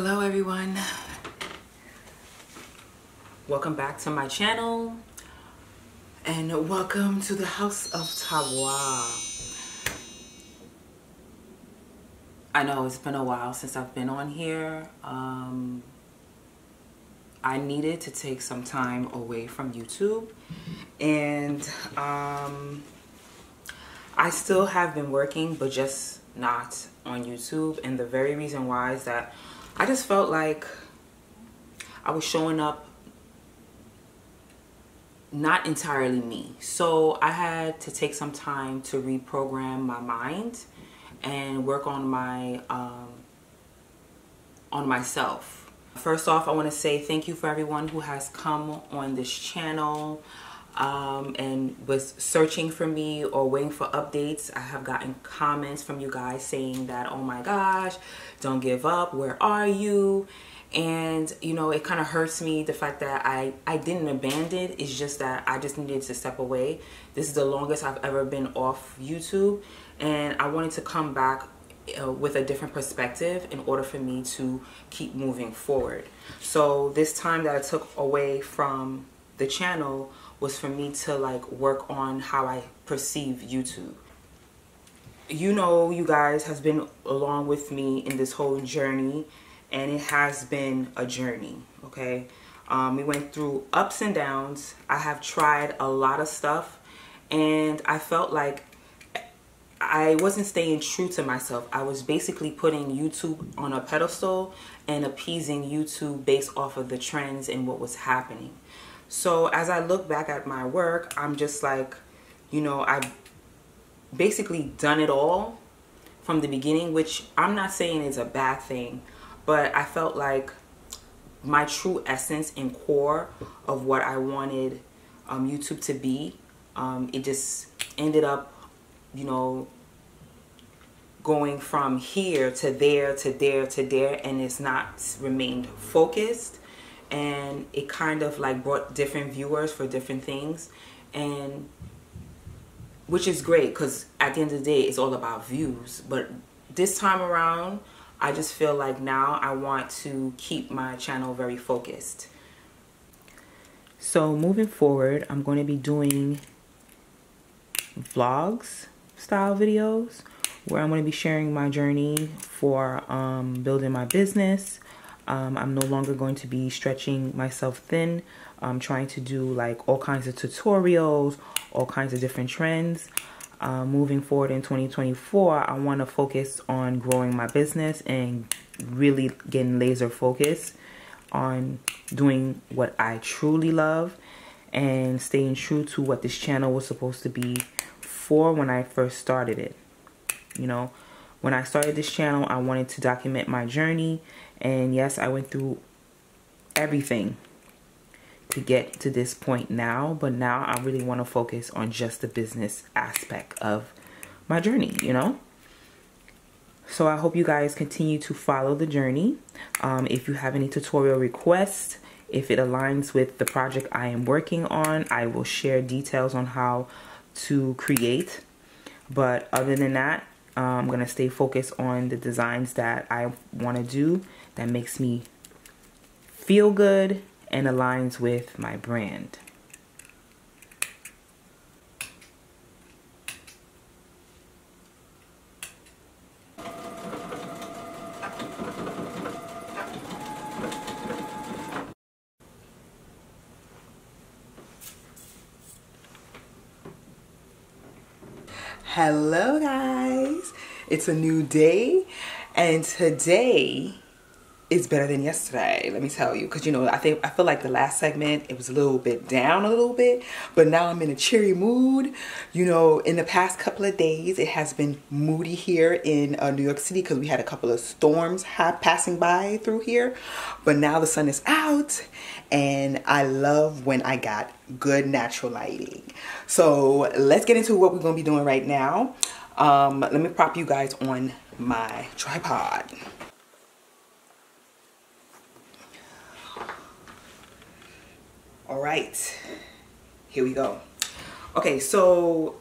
Hello everyone. Welcome back to my channel and welcome to the House of Tabois. I know it's been a while since I've been on here. Um, I needed to take some time away from YouTube and um, I still have been working but just not on YouTube and the very reason why is that I just felt like I was showing up not entirely me. So I had to take some time to reprogram my mind and work on my um, on myself. First off, I want to say thank you for everyone who has come on this channel um, and was searching for me or waiting for updates. I have gotten comments from you guys saying that, oh my gosh, don't give up, where are you? And, you know, it kind of hurts me the fact that I, I didn't abandon. It's just that I just needed to step away. This is the longest I've ever been off YouTube. And I wanted to come back uh, with a different perspective in order for me to keep moving forward. So this time that I took away from the channel was for me to like work on how I perceive YouTube. You know, you guys has been along with me in this whole journey and it has been a journey, okay? Um, we went through ups and downs. I have tried a lot of stuff and I felt like I wasn't staying true to myself. I was basically putting YouTube on a pedestal and appeasing YouTube based off of the trends and what was happening. So as I look back at my work, I'm just like, you know, I've basically done it all from the beginning, which I'm not saying is a bad thing, but I felt like my true essence and core of what I wanted um, YouTube to be, um, it just ended up, you know, going from here to there to there to there and it's not remained focused and it kind of like brought different viewers for different things. And which is great because at the end of the day it's all about views. But this time around I just feel like now I want to keep my channel very focused. So moving forward I'm going to be doing vlogs style videos where I'm going to be sharing my journey for um, building my business um, I'm no longer going to be stretching myself thin. I'm trying to do like all kinds of tutorials, all kinds of different trends. Uh, moving forward in 2024, I want to focus on growing my business and really getting laser focused on doing what I truly love and staying true to what this channel was supposed to be for when I first started it. You know, when I started this channel, I wanted to document my journey and yes, I went through everything to get to this point now, but now I really want to focus on just the business aspect of my journey, you know? So I hope you guys continue to follow the journey. Um, if you have any tutorial requests, if it aligns with the project I am working on, I will share details on how to create. But other than that, I'm going to stay focused on the designs that I want to do that makes me feel good and aligns with my brand. Hello guys, a new day and today is better than yesterday let me tell you. Because you know i think i feel like the last segment it was a little bit down a little bit but now i'm in a cheery mood. You know in the past couple of days it has been moody here in uh, new york city because we had a couple of storms passing by through here but now the sun is out and i love when i got good natural lighting. So let's get into what we're going to be doing right now um, let me prop you guys on my tripod All right, here we go. Okay, so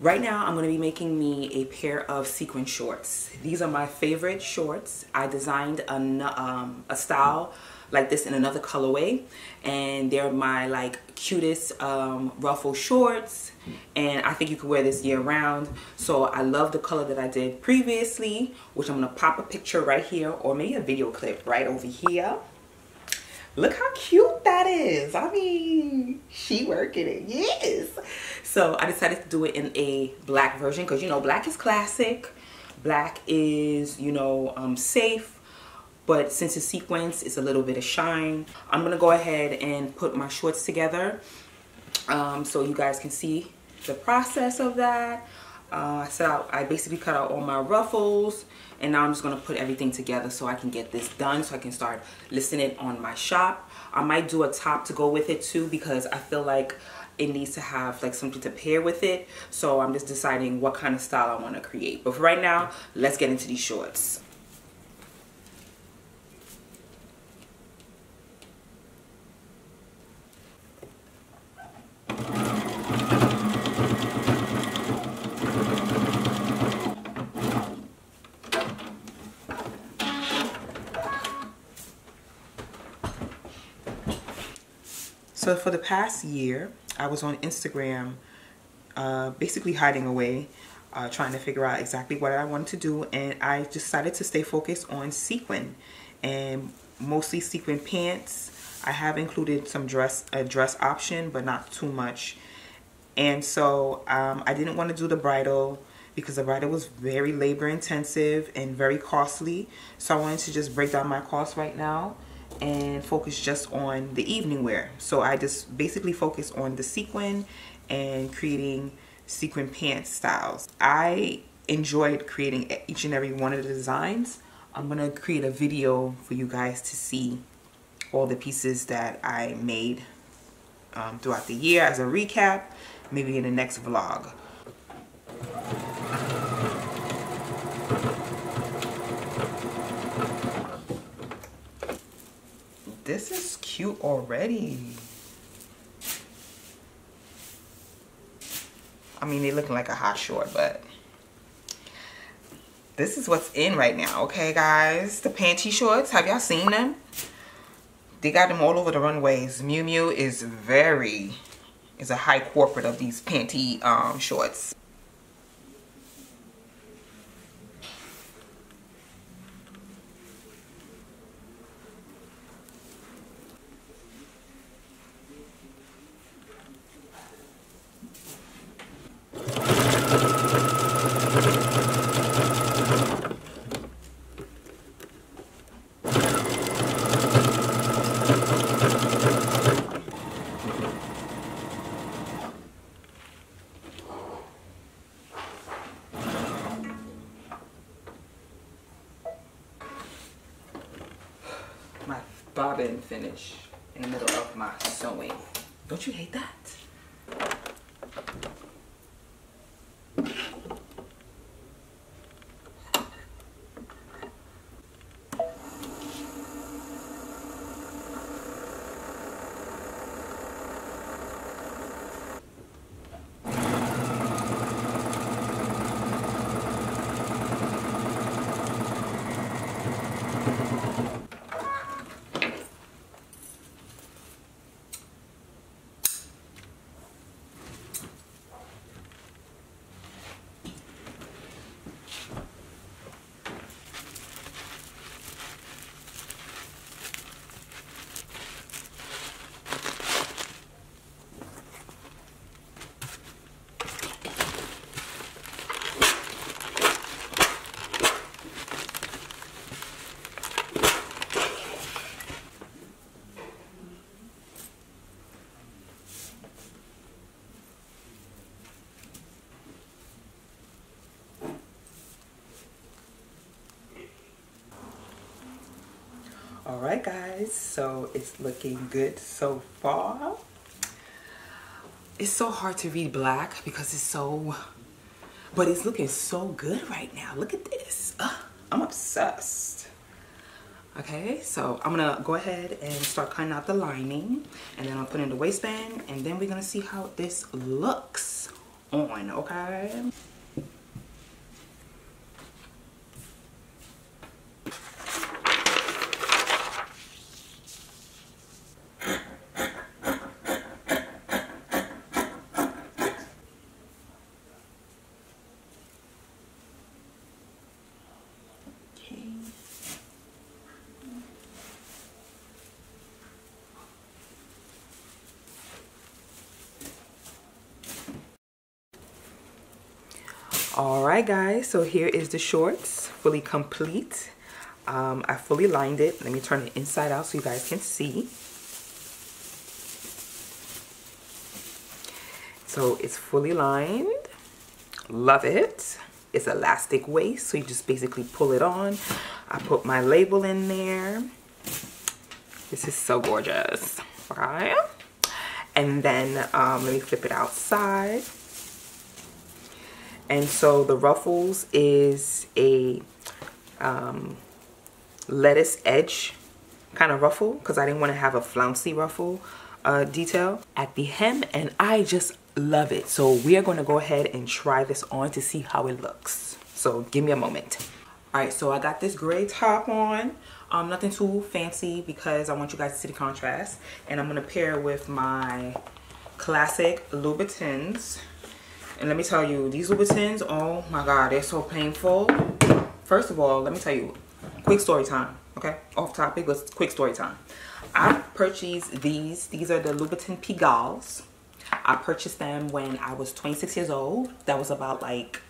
Right now, I'm to be making me a pair of sequin shorts. These are my favorite shorts. I designed a, um, a style like this in another colorway. And they're my like cutest um, ruffle shorts. And I think you can wear this year round so I love the color that I did previously which I'm gonna pop a picture right here or maybe a video clip right over here. Look how cute that is. I mean she working it. Yes. So I decided to do it in a black version because you know black is classic. Black is you know um, safe but since it's sequence, it's a little bit of shine. I'm gonna go ahead and put my shorts together um, so you guys can see the process of that. Uh, so I basically cut out all my ruffles and now I'm just gonna put everything together so I can get this done so I can start listing it on my shop. I might do a top to go with it too because I feel like it needs to have like something to pair with it. So I'm just deciding what kind of style I wanna create. But for right now, let's get into these shorts. So for the past year, I was on Instagram uh, basically hiding away, uh, trying to figure out exactly what I wanted to do. And I decided to stay focused on sequin and mostly sequin pants. I have included some dress, a dress option, but not too much. And so um, I didn't want to do the bridal because the bridal was very labor intensive and very costly. So I wanted to just break down my costs right now and focus just on the evening wear. So I just basically focus on the sequin and creating sequin pants styles. I enjoyed creating each and every one of the designs. I'm gonna create a video for you guys to see all the pieces that I made um, throughout the year as a recap, maybe in the next vlog. This is cute already. I mean, they looking like a hot short, but this is what's in right now, okay, guys? The panty shorts, have y'all seen them? They got them all over the runways. Miu Miu is very, is a high corporate of these panty um, shorts. Bobbin finish in the middle of my sewing. Don't you hate that? all right guys so it's looking good so far. It's so hard to read black because it's so but it's looking so good right now. Look at this. I'm obsessed. Okay so i'm gonna go ahead and start cutting out the lining and then i'll put in the waistband and then we're gonna see how this looks on, okay? All right guys so here is the shorts fully complete. Um, I fully lined it. Let me turn it inside out so you guys can see. So it's fully lined. Love it. It's elastic waist so you just basically pull it on. I put my label in there. This is so gorgeous. Okay and then um, let me flip it outside and so the ruffles is a um, lettuce edge kind of ruffle because I didn't want to have a flouncy ruffle uh, detail at the hem and I just love it. So we are going to go ahead and try this on to see how it looks. So give me a moment. All right, so I got this gray top on. Um, nothing too fancy because I want you guys to see the contrast. And I'm going to pair with my classic Louboutins. And let me tell you, these Louboutins, oh my God, they're so painful. First of all, let me tell you, quick story time, okay? Off topic, but quick story time. I purchased these. These are the Louboutin Pigalle. I purchased them when I was 26 years old. That was about like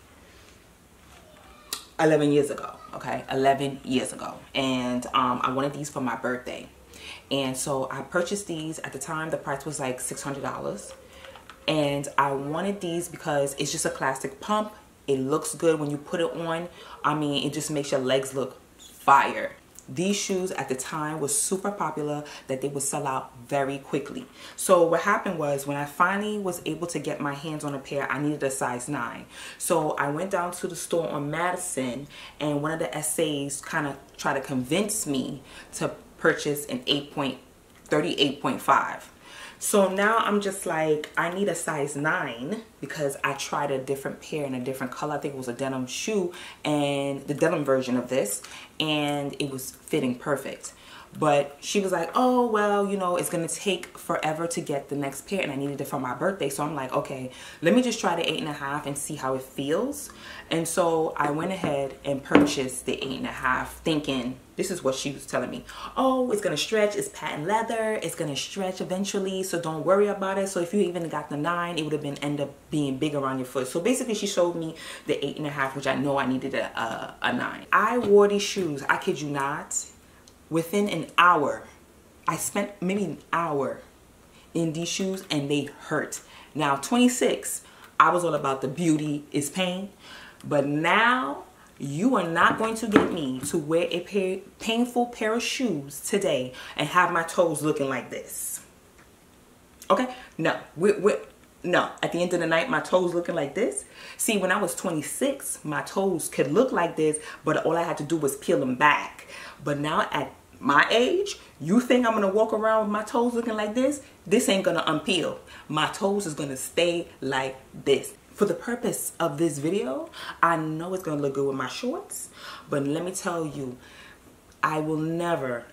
11 years ago, okay? 11 years ago. And um, I wanted these for my birthday. And so I purchased these. At the time, the price was like $600 and I wanted these because it's just a classic pump. It looks good when you put it on. I mean it just makes your legs look fire. These shoes at the time was super popular that they would sell out very quickly. So what happened was when I finally was able to get my hands on a pair I needed a size 9 so I went down to the store on Madison and one of the essays kind of tried to convince me to purchase an 8.38.5 so now I'm just like, I need a size 9 because I tried a different pair in a different color. I think it was a denim shoe and the denim version of this and it was fitting perfect. But she was like, oh, well, you know, it's going to take forever to get the next pair. And I needed it for my birthday. So I'm like, okay, let me just try the eight and a half and see how it feels. And so I went ahead and purchased the eight and a half thinking, this is what she was telling me. Oh, it's going to stretch. It's patent leather. It's going to stretch eventually. So don't worry about it. So if you even got the nine, it would have been end up being big around your foot. So basically she showed me the eight and a half, which I know I needed a, a, a nine. I wore these shoes. I kid you not within an hour, I spent maybe an hour in these shoes and they hurt. Now 26, I was all about the beauty is pain. But now you are not going to get me to wear a pair, painful pair of shoes today and have my toes looking like this. Okay? No. we we no. At the end of the night, my toes looking like this. See, when I was 26, my toes could look like this, but all I had to do was peel them back. But now at my age, you think I'm gonna walk around with my toes looking like this? This ain't gonna unpeel. My toes is gonna stay like this. For the purpose of this video, I know it's gonna look good with my shorts, but let me tell you, I will never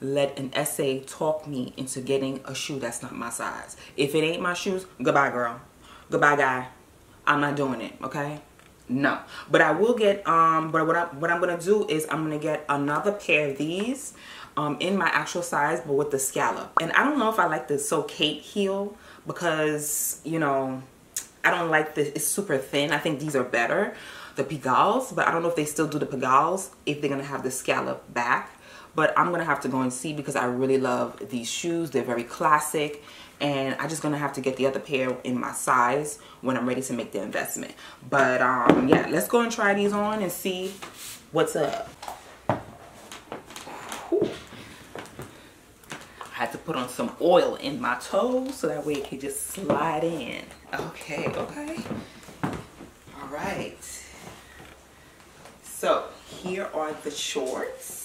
let an essay talk me into getting a shoe that's not my size. If it ain't my shoes, goodbye girl. Goodbye guy. I'm not doing it, okay? no but i will get um but what i what i'm gonna do is i'm gonna get another pair of these um in my actual size but with the scallop and i don't know if i like the So Kate heel because you know i don't like this it's super thin. I think these are better the Pigalles but i don't know if they still do the Pigalles if they're gonna have the scallop back. But i'm gonna have to go and see because i really love these shoes. They're very classic and I'm just gonna have to get the other pair in my size when I'm ready to make the investment. But um yeah let's go and try these on and see what's up. Whew. I had to put on some oil in my toes so that way it can just slide in okay okay all right so here are the shorts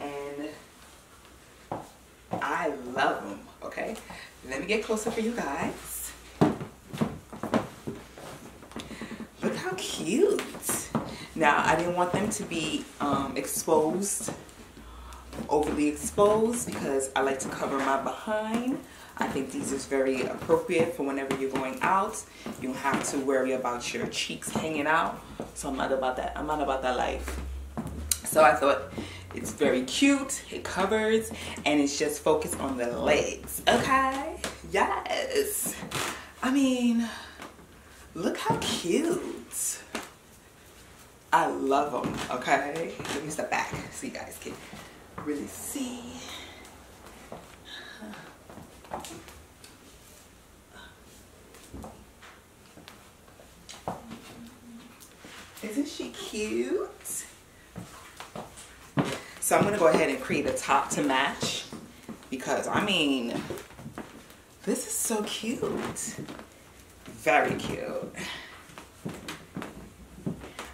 And I love them, okay? Let me get closer for you guys. Look how cute. Now, I didn't want them to be um, exposed, overly exposed, because I like to cover my behind. I think these is very appropriate for whenever you're going out. You don't have to worry about your cheeks hanging out. So I'm not about that. I'm not about that life. So I thought it's very cute. It covers and it's just focused on the legs. Okay? Yes. I mean, look how cute. I love them. Okay? Let me step back so you guys can really see. Isn't she cute? So I'm gonna go ahead and create a top to match because I mean, this is so cute. Very cute.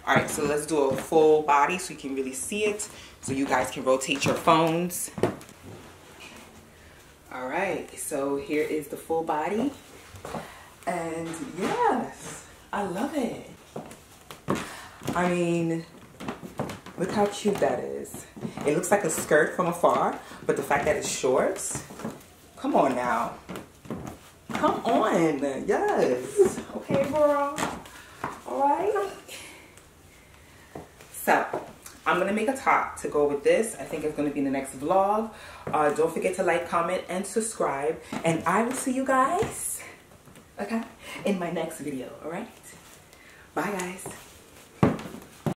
All right, so let's do a full body so you can really see it. So you guys can rotate your phones. All right, so here is the full body. And yes, I love it. I mean, look how cute that is. It looks like a skirt from afar, but the fact that it's shorts, come on now. Come on, yes. Okay, girl. All right. So, I'm going to make a top to go with this. I think it's going to be in the next vlog. Uh, don't forget to like, comment, and subscribe. And I will see you guys, okay, in my next video, all right? Bye, guys.